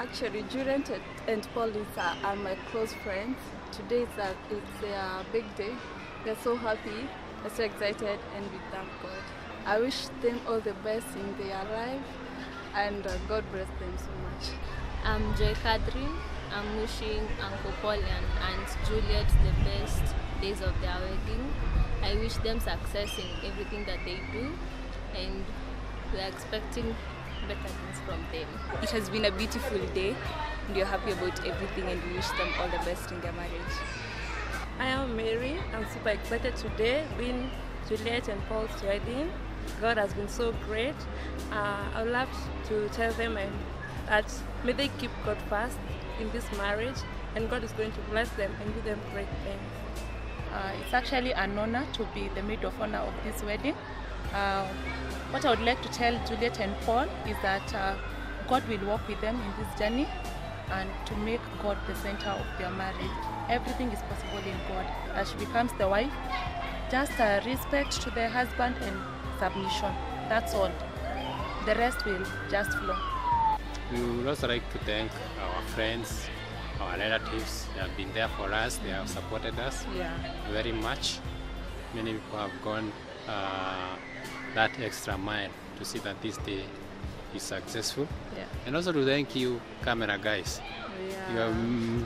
Actually, Juliet and- and Paul is, uh, are my close friends. Today is, a, it's their big day. They're so happy, they're so excited, and we thank God. I wish them all the best in their life, and uh, God bless them so much. I'm Joy Kadri. I'm wishing Uncle Paul and Juliet the best days of their wedding. I wish them success in everything that they do, and we are expecting better things from them. It has been a beautiful day, and we're happy about everything, and we wish them all the best in their marriage. I am Mary. I'm super excited today, being Juliet and Paul's wedding. God has been so great. Uh, I would love to tell them and that may they keep God first in this marriage, and God is going to bless them and do them great things. Uh, it's actually an honor to be the maid of honor of this wedding. Uh, what I would like to tell Juliet and Paul is that uh, God will walk with them in this journey and to make God the center of their marriage. Everything is possible in God. As she becomes the wife, just uh, respect to the husband and submission. That's all. The rest will just flow. We would also like to thank our friends, our relatives. They have been there for us. They have supported us Yeah. very much. Many people have gone uh, that extra mile to see that this day is successful. Yeah. And also to thank you, camera guys. You have mm,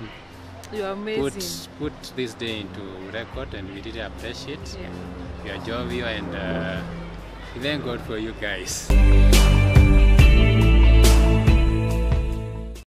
You're amazing. put, put this day into record, and we really appreciate. Yeah. You are jovial, and uh, thank God for you guys.